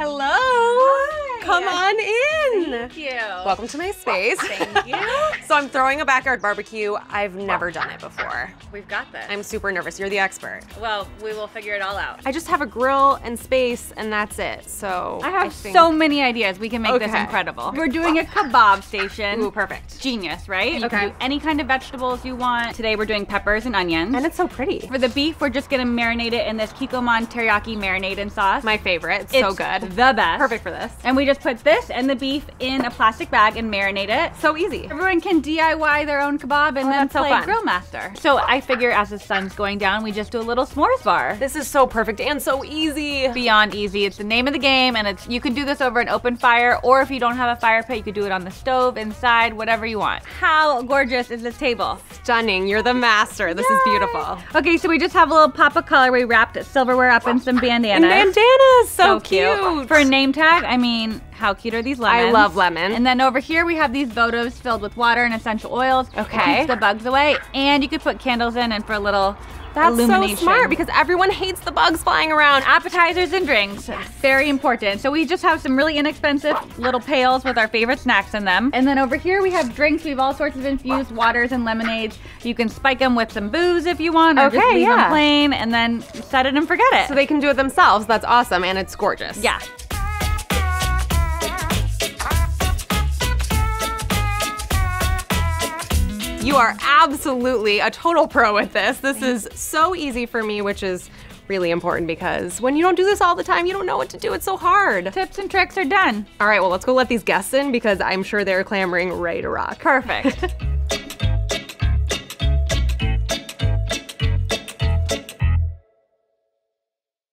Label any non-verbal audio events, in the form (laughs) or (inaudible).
Hello. Hi. Come on in. Thank you. Welcome to my space. Thank you. (laughs) so I'm throwing a backyard barbecue. I've never done it before. We've got this. I'm super nervous. You're the expert. well, we will figure it all out. I just have a grill and space and that's it. So I have think- so many ideas. We can make this incredible. (laughs) We're doing a kebab station. Ooh, perfect. Genius, right? You Okay. can do any kind of vegetables you want. Today we're doing peppers and onions. And it's so pretty. for the beef, we're just gonna marinate it in this Kikkoman teriyaki marinade and sauce. My favorite. It's, so good. The best. Perfect for this. And we just put this and the beef in a plastic bag and marinate it. So easy. Everyone can DIY their own kebab and Oh, then that's so play fun. grill master. So I figure as the sun's going down, we just do a little s'mores bar. This is so perfect and so easy. Beyond easy. It's the name of the game, and it's you can do this over an open fire, or if you don't have a fire pit, you could do it on the stove, inside, whatever you want. How gorgeous is this table? Stunning. You're the master. This is beautiful. Okay, so we just have a little pop of color. We wrapped silverware up in some bandanas. And bandanas. So, cute. For a name tag, I mean, how cute are these lemons? I love lemon. And then over here we have these votives filled with water and essential oils. It Okay. keeps the bugs away, and you could put candles in and for a little That's so smart because everyone hates the bugs flying around. appetizers and drinks. Very important. So we just have some really inexpensive little pails with our favorite snacks in them. And then over here we have drinks. We have all sorts of infused waters and lemonades. You can spike them with some booze if you want, or just leave yeah. them plain and then set it and forget it. So they can do it themselves. That's awesome and it's gorgeous. yeah. You are absolutely a total pro with this. This is so easy for me, which is really important because when you don't do this all the time, you don't know what to do. It's so hard. Tips and tricks are done. All right, well, let's go let these guests in because I'm sure they're clamoring ready to rock. Perfect. (laughs)